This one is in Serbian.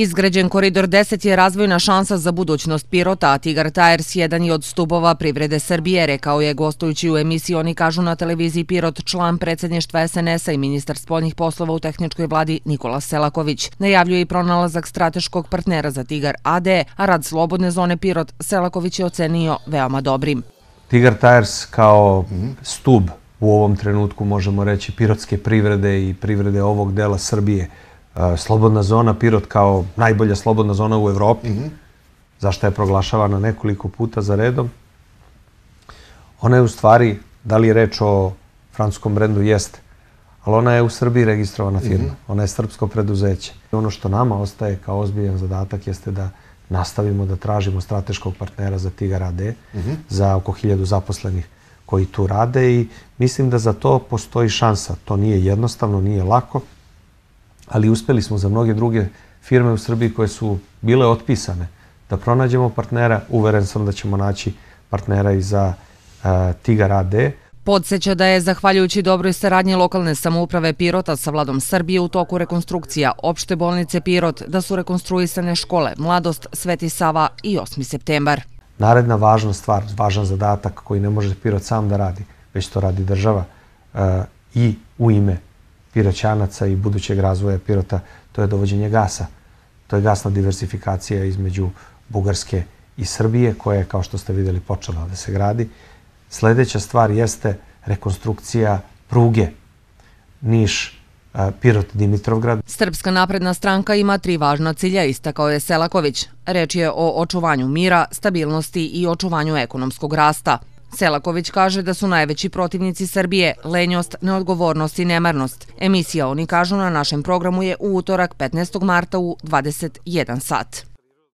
Izgrađen koridor 10 je razvojna šansa za budućnost Pirota, a Tigar Tires jedan je od stubova privrede Srbije, rekao je gostujući u emisiji Oni kažu na televiziji Pirot član predsjedništva SNS-a i ministar spoljnih poslova u tehničkoj vladi Nikola Selaković. Najavljuje i pronalazak strateškog partnera za Tigar AD, a rad slobodne zone Pirot Selaković je ocenio veoma dobrim. Tigar Tires kao stub u ovom trenutku, možemo reći, pirotske privrede i privrede ovog dela Srbije, slobodna zona Pirot kao najbolja slobodna zona u Evropi, mm -hmm. zašto je proglašavana nekoliko puta za redom. Ona je u stvari, da li je reč o francuskom brendu, jeste, ali ona je u Srbiji registrovana firma. Mm -hmm. Ona je srpsko preduzeće. Ono što nama ostaje kao ozbiljan zadatak jeste da nastavimo da tražimo strateškog partnera za Tigar AD, mm -hmm. za oko hiljadu zaposlenih koji tu rade i mislim da za to postoji šansa. To nije jednostavno, nije lako, ali uspeli smo za mnoge druge firme u Srbiji koje su bile otpisane da pronađemo partnera. Uveren sam da ćemo naći partnera i za uh, Tigar AD. Podseća da je, zahvaljujući dobroj saradnji lokalne samouprave Pirota sa vladom Srbije u toku rekonstrukcija opšte bolnice Pirot, da su rekonstruisane škole Mladost, Sveti Sava i 8. septembar. Naredna važna stvar, važan zadatak koji ne može Pirot sam da radi, već to radi država i u ime Piroćanaca i budućeg razvoja Pirota, to je dovođenje gasa. To je gasna diversifikacija između Bugarske i Srbije, koja je, kao što ste videli, počela da se gradi. Sledeća stvar jeste rekonstrukcija pruge Niš, Pirot Dimitrovgrad. Srpska napredna stranka ima tri važna cilja, istakao je Selaković. Reč je o očuvanju mira, stabilnosti i očuvanju ekonomskog rasta. Selaković kaže da su najveći protivnici Srbije lenjost, neodgovornost i nemarnost. Emisija Oni kažu na našem programu je u utorak 15. marta u 21 sat.